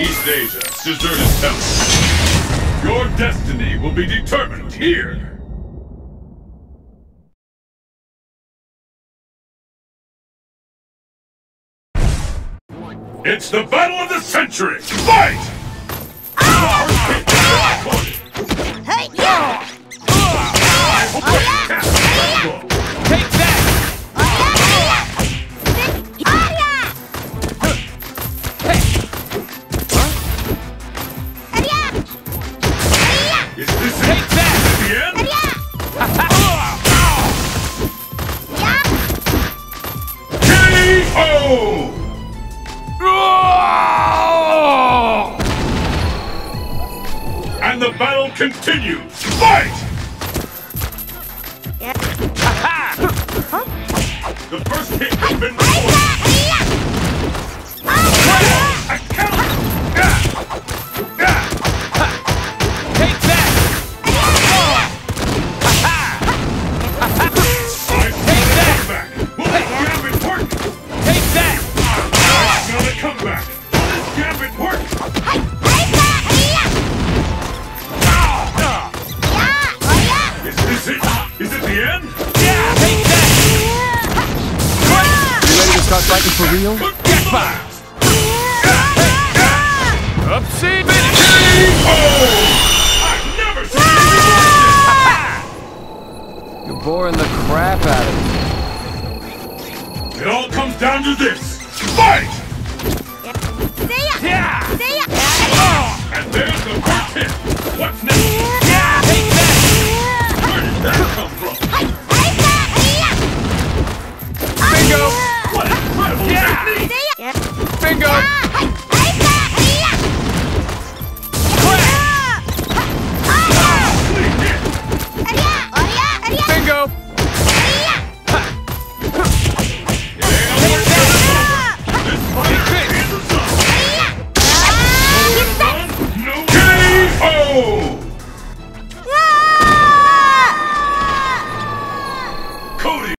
East Asia, deserted temple. Your destiny will be determined here. It's the battle of the century! Fight! K.O. And the battle continues! Fight! Yeah. Aha! Huh? The first hit has been recorded! Start fighting for real? Get fast! Upsie finish! I've never seen anything You're boring the crap out of me. It all comes down to this! Fight! Bingo! What